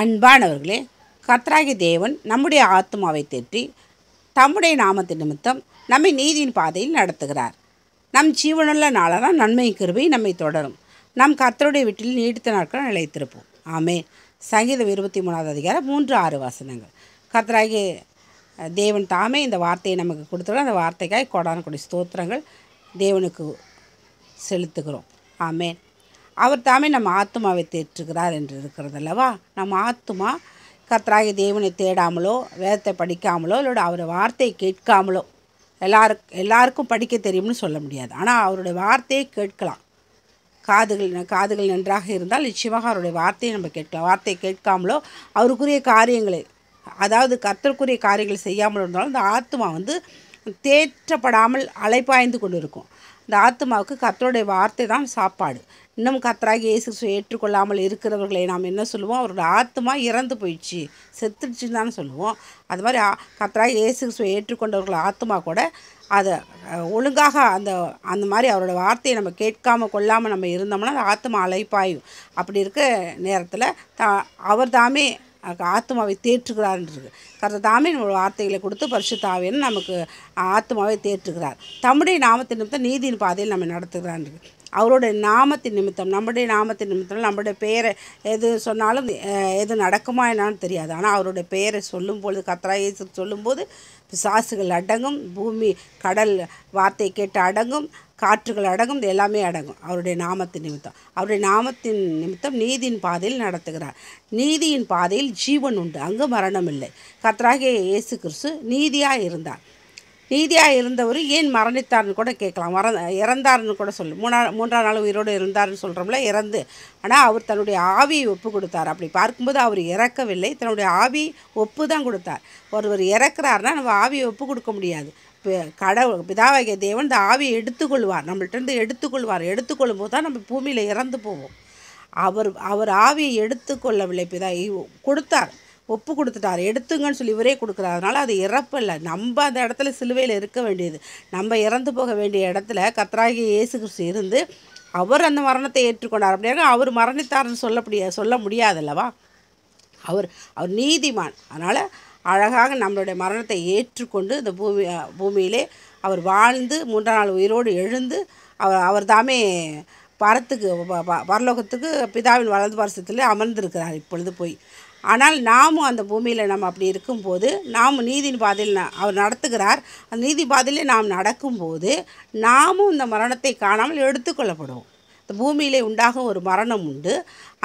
அன்பானவர்களே கத்ராகி தேவன் நம்முடைய ஆத்மாவை தேற்றி தம்முடைய நாமத்து நிமித்தம் நம்மை நீதியின் பாதையில் நடத்துகிறார். நம் ஜீவனுள்ள நாளெல்லாம் நன்மை கிருபை நம்மை தொடரும். நம் கத்தருடைய வீட்டில் நீடித்த நாட்கள் நிலைத்திருப்போம். ஆமே சங்கீதம் இருபத்தி மூணாவது அதிகாரம் மூன்று ஆறு வசனங்கள். கத்ராகி தேவன் தாமே இந்த வார்த்தையை நமக்கு கொடுத்துருவோம் அந்த வார்த்தைக்காய் கொடான கொடி ஸ்தோத்திரங்கள் தேவனுக்கு செலுத்துகிறோம். ஆமேன். அவர் தாமே நம்ம ஆத்மாவை தேற்றுகிறார் என்று இருக்கிறது அல்லவா நம்ம ஆத்மா கர்த்தராகிய தேவனை தேடாமலோ வேதத்தை படிக்காமலோ இல்லோட அவர் வார்த்தையை கேட்காமலோ எல்லாருக்கும் எல்லாருக்கும் படிக்க தெரியும்னு சொல்ல முடியாது. ஆனால் அவருடைய வார்த்தையை கேட்கலாம். காதுகள் காதுகள் நன்றாக இருந்தால் நிச்சயமாக அவருடைய வார்த்தையை நம்ம கேட்கலாம். வார்த்தையை கேட்காமலோ அவருக்குரிய காரியங்களை அதாவது கர்த்தருக்குரிய காரியங்களை செய்யாமல் இருந்தாலும் இந்த ஆத்மா வந்து தேற்றப்படாமல் அலைப்பாய்ந்து கொண்டு இருக்கும் இந்த ஆத்மாவுக்கு கர்த்தருடைய வார்த்தை தான் சாப்பாடு. இன்னும் கர்த்தராகி இயேசு ஏற்றுக்கொள்ளாமல் இருக்கிறவர்களை நாம் என்ன சொல்லுவோம்? அவருடைய ஆத்மா இறந்து போயிடுச்சு. செத்துடுச்சுன்னு தானே சொல்லுவோம். அது மாதிரி ஆ- இயேசு ஏற்றுக்கொண்டவர்கள் ஆத்மா கூட அதை ஒழுங்காக அந்த அந்த மாதிரி அவரோட வார்த்தையை நம்ம கேட்காம கொள்ளாமல் நம்ம இருந்தோம்னா அந்த ஆத்மா அலைப்பாயும் அப்படி இருக்க நேரத்தில் தா அவர் தாமே ஆத்மாவை தேற்றுகிறார்ன்றது கருத்தை தாமே நம்ம வார்த்தைகளை கொடுத்து பரிசுத்தாவேன்னு நமக்கு ஆத்மாவை தேற்றுகிறார். தம்முடைய நாமத்தின் நிமித்தம் நீதியின் பாதையில் நம்ம நடத்துகிறான்றது அவருடைய நாமத்தின் நிமித்தம் நம்முடைய நாமத்தின் நிமித்தம் நம்முடைய பெயரை எது சொன்னாலும் எது நடக்குமா என்னான்னு தெரியாது. ஆனால் அவருடைய பெயரை சொல்லும்போது கத்ரா இயேசு சொல்லும்போது பிசாசுகள் அடங்கும் பூமி கடல் வார்த்தை கேட்டு அடங்கும் காற்றுகள் அடங்கும் இது எல்லாமே அடங்கும். அவருடைய நாமத்தின் நிமித்தம். அவருடைய நாமத்தின் நிமித்தம் நீதியின் பாதையில் நடத்துகிறார். நீதியின் பாதையில் ஜீவன் உண்டு. அங்கு மரணம் இல்லை. கர்த்தராகிய இயேசு கிறிஸ்து நீதியாக இருந்தார். நீதியாக இருந்தவர் ஏன் மரணித்தார்னு கூட கேட்கலாம். மர இறந்தார்னு கூட சொல்லு. மூணா மூன்றாம் நாள் உயிரோடு இருந்தார்னு சொல்கிறோம்ல இறந்து. ஆனால் அவர் தன்னுடைய ஆவியை ஒப்பு கொடுத்தார். அப்படி பார்க்கும்போது அவர் இறக்கவில்லை. தன்னுடைய ஆவி ஒப்பு தான் கொடுத்தார். ஒருவர் இறக்குறாருன்னா நம்ம ஆவியை ஒப்பு கொடுக்க முடியாது. கடவுள் பிதாவாகிய தேவன் இந்த ஆவியை எடுத்துக்கொள்வார். நம்மள்கிட்டருந்து எடுத்துக்கொள்வார். எடுத்துக்கொள்ளும் போது தான் நம்ம பூமியில் இறந்து போவோம். அவர் அவர் ஆவியை எடுத்துக்கொள்ளவில்லை. பிதா கொடுத்தார். ஒப்பு கொடுத்துட்டார். எடுத்துங்கன்னு சொல்லி இவரே கொடுக்குறாரு. அதனால் அது இறப்பல்ல நம்ம அந்த இடத்துல சிலுவையில் இருக்க வேண்டியது. நம்ம இறந்து போக வேண்டிய இடத்துல கத்ராகி இயேசு கிறிஸ்து இருந்து அவர் அந்த மரணத்தை ஏற்றுக்கொண்டார். அப்படின்னா அவர் மரணித்தார்னு சொல்ல முடியாது சொல்ல அவர் அவர் நீதிமான். அதனால் அழகாக நம்மளுடைய மரணத்தை ஏற்றுக்கொண்டு இந்த பூமி பூமியிலே அவர் வாழ்ந்து மூன்றாம் நாள் உயிரோடு எழுந்து அவர் அவர் தாமே பரத்துக்கு பரலோகத்துக்கு பிதாவின் வலது பரிசத்தில் அமர்ந்திருக்கிறார். இப்பொழுது போய் ஆனால் நாமும் அந்த பூமியில் நம்ம அப்படி இருக்கும்போது நாம் நீதியின் பாதையில் ந- அவர் நடத்துகிறார். அந்த நீதி பாதையிலே நாம் நடக்கும்போது நாமும் இந்த மரணத்தை காணாமல் எடுத்துக்கொள்ளப்படுவோம் இந்த பூமியிலே உண்டாகும் ஒரு மரணம் உண்டு.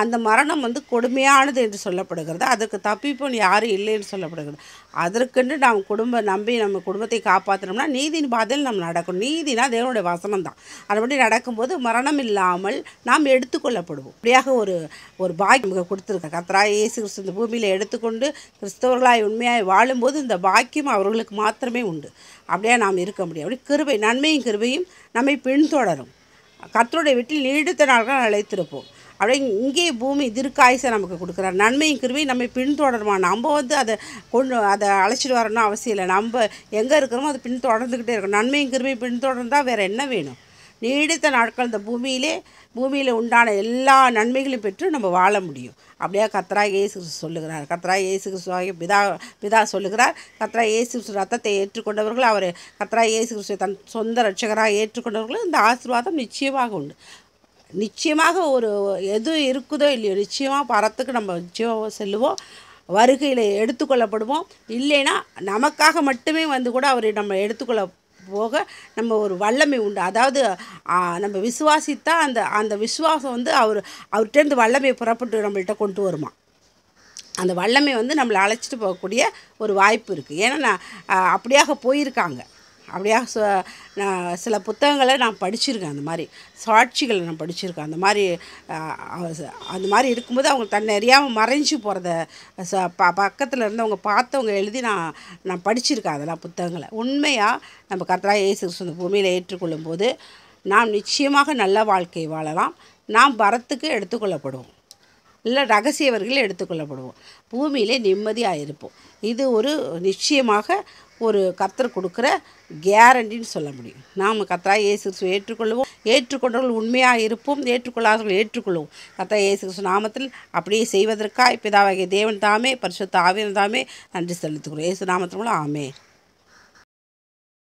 அந்த மரணம் வந்து கொடுமையானது என்று சொல்லப்படுகிறது. அதற்கு தப்பிப்போன் யாரும் இல்லைன்னு சொல்லப்படுகிறது. அதற்கென்று நாம் குடும்ப நம்பி நம்ம குடும்பத்தை காப்பாற்றணும்னா நீதியின் பாதையில் நம்ம நடக்கணும். நீதினா தேவனுடைய வசனம் தான் அதுபடி நடக்கும்போது மரணம் இல்லாமல் நாம் எடுத்துக்கொள்ளப்படுவோம். இப்படியாக ஒரு ஒரு பாக்கியம் கொடுத்துருக்க கத்ரா இயேசு கிறிஸ்து இந்த பூமியில் எடுத்துக்கொண்டு கிறிஸ்தவர்களாய் உண்மையாய் வாழும்போது இந்த பாக்கியம் அவர்களுக்கு மாத்திரமே உண்டு. அப்படியே நாம் இருக்க முடியும். அப்படி கிருபை நன்மையும் கிருபையும் நம்மை பின்தொடரும். கத்தருடைய வீட்டில் நீடித்த நாட்கள் அழைத்திருப்போம். அப்படியே இங்கே பூமி தீர்க்காயுசை நமக்கு கொடுக்குறார். நன்மையும் கிருமையும் நம்மை பின்தொடருமா? நம்ம வந்து அதை கொண்டு அதை அழைச்சிட்டு வரணும்னு அவசியம் இல்லை. நம்ம எங்கே இருக்கிறோமோ அதை பின்தொடர்ந்துக்கிட்டே இருக்கணும். நன்மையும் கிருமையும் பின்தொடர்ந்தால் வேறு என்ன வேணும்? நீடித்த நாட்கள் இந்த பூமியிலே பூமியில் உண்டான எல்லா நன்மைகளையும் பெற்று நம்ம வாழ முடியும். அப்படியே கத்ரா ஏசு சொல்லுகிறார். கத்ரா ஏசு கிறிஸ்துவாகிய பிதா பிதா சொல்லுகிறார். கத்ரா ஏசு கிறிஸ்து ரத்தத்தை ஏற்றுக்கொண்டவர்கள் அவர் கத்ரா ஏசு கிறிஸ்துவை தன் சொந்த ரட்சகராக ஏற்றுக்கொண்டவர்கள் இந்த ஆசீர்வாதம் நிச்சயமாக உண்டு. நிச்சயமாக ஒரு எது இருக்குதோ இல்லையோ நிச்சயமாக பரத்துக்கு நம்ம நிச்சயம் செல்லுவோம் வருகையில் எடுத்துக்கொள்ளப்படுவோம். இல்லைன்னா நமக்காக மட்டுமே வந்து கூட அவர் நம்ம எடுத்துக்கொள்ள போக நம்ம ஒரு வல்லமை உண்டு. அதாவது நம்ம விசுவாசித்தா அந்த அந்த விசுவாசம் வந்து அவர் அவர்கிட்டருந்து வல்லமை புறப்பட்டு நம்மள்கிட்ட கொண்டு வருமா. அந்த வல்லமை வந்து நம்மளை அழைச்சிட்டு போகக்கூடிய ஒரு வாய்ப்பு இருக்குது ஏன்னா நான் அப்படியாக போயிருக்காங்க. அப்படியாக சொ- நான் சில புத்தகங்களை நான் படிச்சிருக்கேன் அந்த மாதிரி. சாட்சிகளை நான் படிச்சிருக்கேன். அந்த மாதிரி அந்த மாதிரி இருக்கும்போது அவங்க தன்னை அறியாமல் மறைஞ்சு போகிறத ச ப பக்கத்தில் இருந்தவங்க பார்த்தவங்க எழுதி நான் நான் படிச்சிருக்கேன் அதெல்லாம் புத்தகங்களை. உண்மையாக நம்ம கர்த்தராக இயேசு கிறிஸ்து பூமியில் ஏற்றுக்கொள்ளும் போது நாம் நிச்சயமாக நல்ல வாழ்க்கை வாழலாம். நாம் வரத்துக்கு எடுத்துக்கொள்ளப்படுவோம். இல்லை ரகசியவர்கள் எடுத்துக்கொள்ளப்படுவோம். பூமியிலே நிம்மதியாக இருப்போம் இது ஒரு நிச்சயமாக ஒரு கர்த்தர் கொடுக்குற கேரண்டின்னு சொல்ல முடியும். நாம் கர்த்தரா இயேசு கிறிஸ்துவை ஏற்றுக்கொள்வோம் ஏற்றுக்கொண்டவர்கள் உண்மையாக இருப்போம் ஏற்றுக்கொள்ளாதவர்கள் ஏற்றுக்கொள்வோம் கத்தா இயேசு கிறிஸ்து நாமத்தில் அப்படியே செய்வதற்காய் பிதாவாகிய தேவன் தாமே பரிசுத்த ஆவியன் தாமே நன்றி செலுத்துகிறோம். இயேசு நாமத்தில் ஆமே